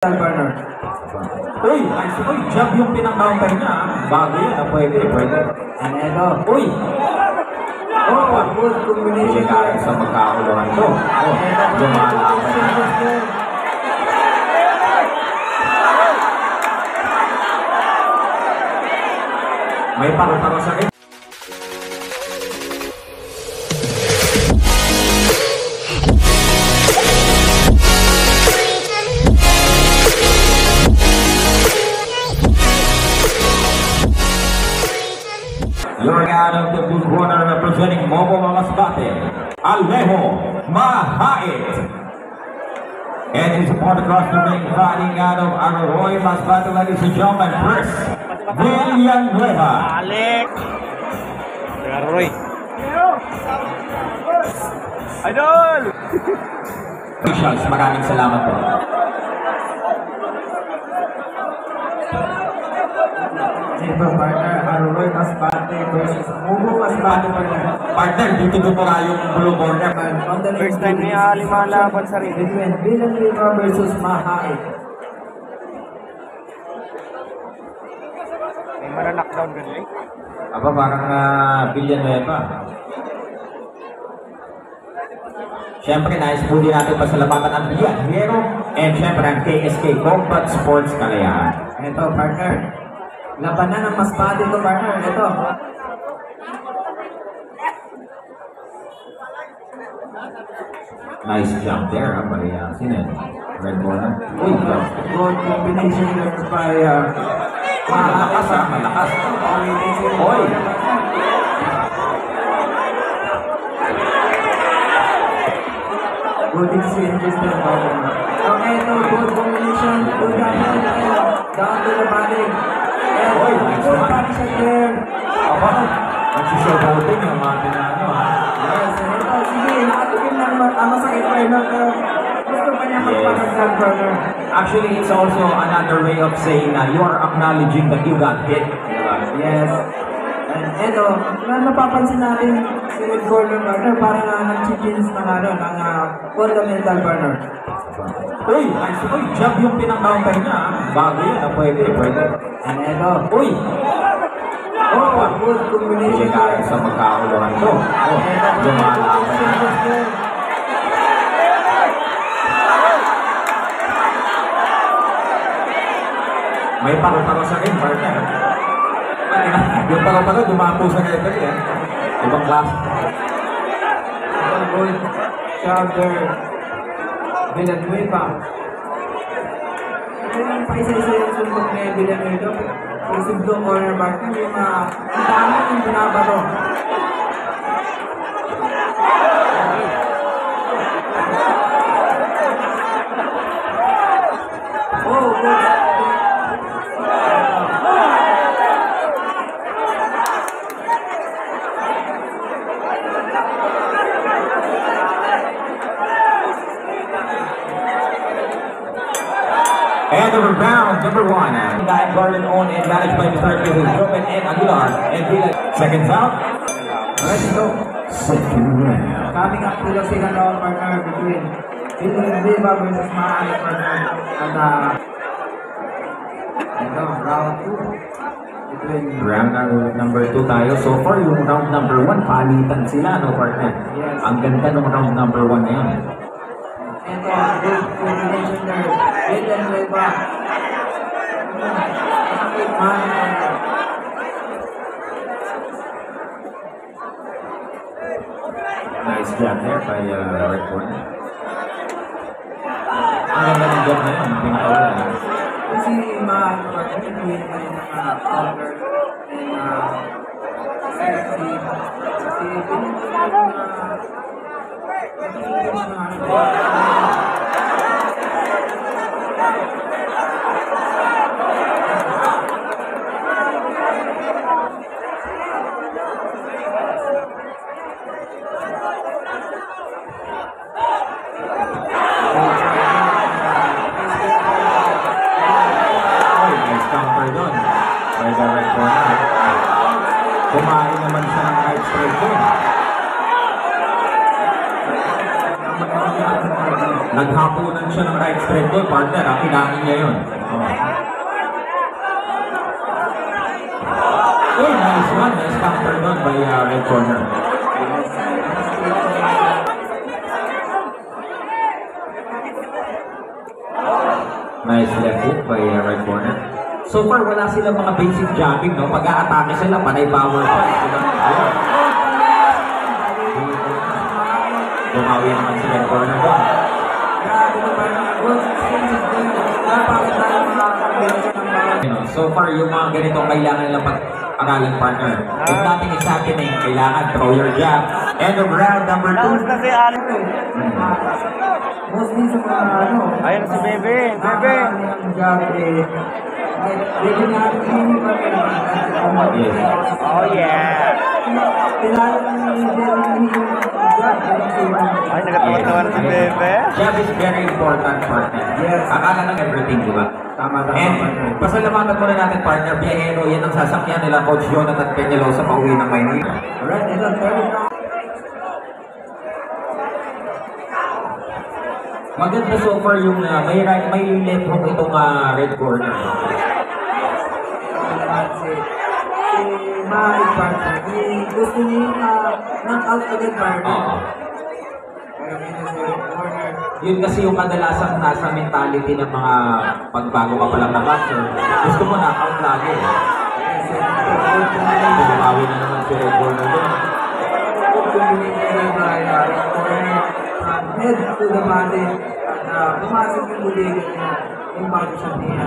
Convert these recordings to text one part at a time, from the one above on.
Burner. Uy. Uy, jump yung pinang-counter niya. ah. Bago yun, ah, pwede, pwede. And ito. Uy, Oh, good hindi combination kaya there. sa magkakuluhan to. Oh, lumalaban na. May paro-paro sa Mamasbate, Alejo Mahait. And his opponent across the ring fighting out of Arroyo Masbate, ladies and gentlemen, Chris Villanueva. Balik! Garoy. Idol! Officials, maraming salamat po. Ito, partner. Aroy Masbate versus Mugo Masbate partner. Partner, dito ko pa yung blue corner. First time niya lima laban sa ring. Between Villanueva versus Mahai. May mana knockdown ka nila. Aba, parang uh, Villanueva. Siyempre, nais po din natin pasalamatan ang Villanueva and siyempre ang KSK Combat Sports Kalayaan. Ito, partner. Labanan ng Masbate ito, partner. Ito. Nice jump there, ah, by uh, sino yun? Red corner. Uy, jump. Good combination there by uh, Malakas ah, malakas. Oy! Good exchanges there, partner. Okay, ito, good combination. Good. Down to the body. And Oy, good nice one. body shot there. Aba, nagsisobotin yung mga pinano, ha? Yes, ito, sige, nakatipin lang ma- ang masakit pa yun. Pero gusto pa niya magpagagdag, partner. Actually, it's also another way of saying na you are acknowledging that you got hit. Yes. Ito, na napapansin natin si Red Corner partner, parang uh, nag-change na nga rin ang uh, fundamental partner. Uy, nice. Uy, jump yung pinang-counter niya. ah. Bago yun, ah, pwede, pwede. And ito, Uy, oh, good hindi combination kaya there. sa magkakuluhan to. Oh, lumalaban na. May paro-paro sa rin, partner. Yung paro-paro, dumapo sa referee, eh. Ibang klase. Job there. Villanueva. Ito yung paisa-isa yung suntok ni Villanueva. Receive the corner partner, yung uh, ang dami yung binabato. And the rebound, number one. Dive Garden owned and managed by Mr. Roman and Aguilar. And Villa. Seconds out. Alright, ito. Second round. Coming up to the second round partner between Villanueva versus Mahal partner. Uh, ito, round 2. Round number, number two tayo. So far, yung round number one, palitan sila, no, partner? Yes. Ang ganda ng round number one na yun. ito, good combination there. Villanueva. Mahal partner. Nice job there by uh, Red Corner. Ang ganda ng job na yun, pinakaula. Kasi Mahal partner, between ay mga counter and uh, sexy. Si Villanueva na Oy, nice counter doon. By the Red Corner. Kumain naman siya ng right straight doon. Naghapunan siya ng right straight doon, partner. Ang kinain niya yun. Oh. Oh, nice one. Nice counter doon by uh, red corner. Nice left hook by uh, red corner. So far, wala silang mga basic jabbing, no? Pag-a-atake sila, panay power pa. Ayun. Bumawi naman si red corner doon. So far, yung mga ganitong kailangan lang pag-aralan partner. If nothing is happening, kailangan throw your jab. End of round number two. na si Ali. Mostly sa mga ano. Ayun si Bebe. Bebe. Oh yeah. Kilala ko job. Ay, nagatawa-tawa na si Bebe. Jab is very important, partner. Yes. Akala ng everything, di ba? Tama, tama, And partner. pasalamatan muna natin, partner, Biyahero, yan ang sasakyan nila, Coach Jonathan Peñalosa, pauwi ng Maynila. Alright, ito, round. Maganda so far yung uh, may right, may left hook itong uh, red corner. Mahal partner. Eh, gusto niya yung uh, knock-out agad partner. Oo. Si corner. Yun kasi yung kadalasang nasa mentality ng mga pagbago ka pa lang na boxer. Gusto mo lagi. Kasi good combination. Bumawi na naman si red corner doon. Good combination by uh, corner from head to the body. At uh, pumasok yung buligan niya. Yung body shot niya.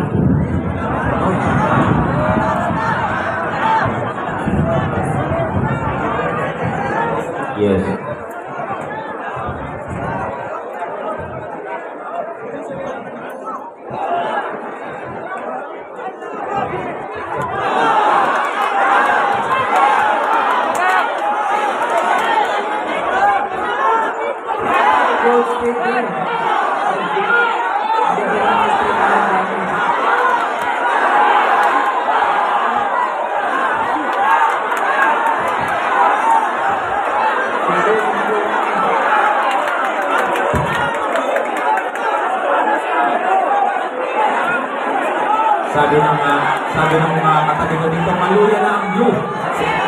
Sabi ng mga katabi ko dito, maluya na ang blue.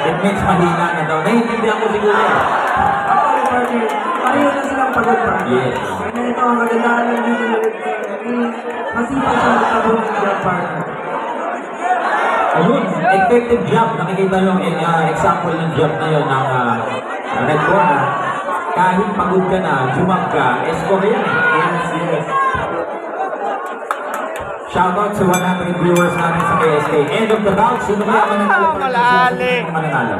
It means mahina na daw. Naiintindihan ko siguro. Actually, partner, pareho na silang pagod partner. Yes. Kaya ito ang kagandahan ng rin. Eh, masipag siya magtabong ng job partner. Ayun, effective jump. Nakikita yung uh, example ng jump na yun ng uh, red corner. Kahit pagod ka na, jump ka, score yan. Yes, yes. Shoutout sa 100 viewers natin sa KSK. End of the bout, sino kaya mananalo? Ah, malali. Sino mananalo?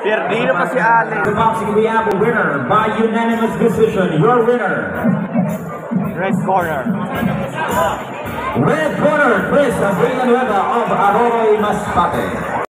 Perdino pa si Ali. The boxing we have a winner by unanimous decision. Your winner, Red corner. Red Corner, Chris Villanueva of Arroyo Masbate.